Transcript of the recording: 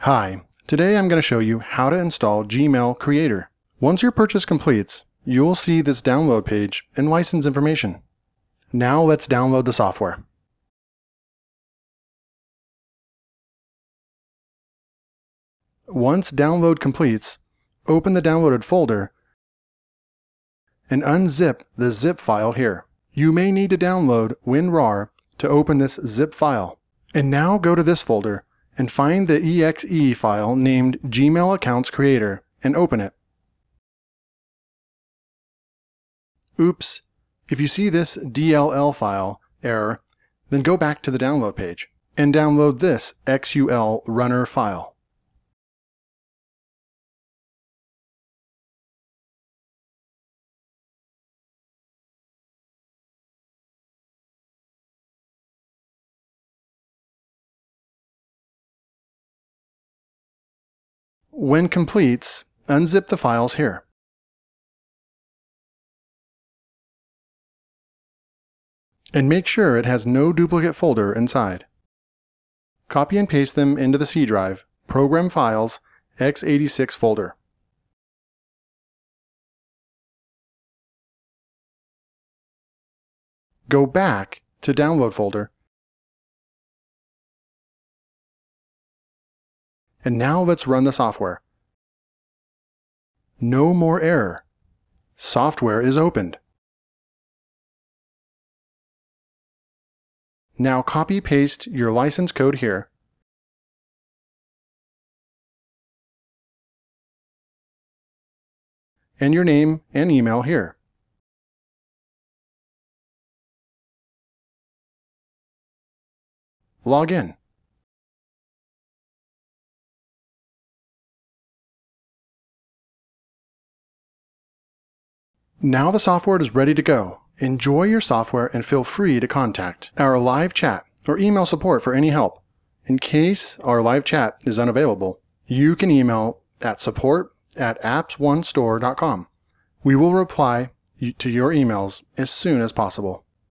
Hi, today I'm going to show you how to install Gmail Creator. Once your purchase completes, you'll see this download page and license information. Now let's download the software. Once download completes, open the downloaded folder and unzip the zip file here. You may need to download WinRAR to open this zip file. And now go to this folder and find the exe file named Gmail Accounts Creator and open it. Oops, if you see this DLL file error, then go back to the download page and download this XUL runner file. When completes, unzip the files here. And make sure it has no duplicate folder inside. Copy and paste them into the C drive, Program Files, x86 folder. Go back to Download folder And now let's run the software. No more error. Software is opened. Now copy paste your license code here. And your name and email here. Log in. Now the software is ready to go. Enjoy your software and feel free to contact our live chat or email support for any help. In case our live chat is unavailable, you can email at support at apps1store.com. We will reply to your emails as soon as possible.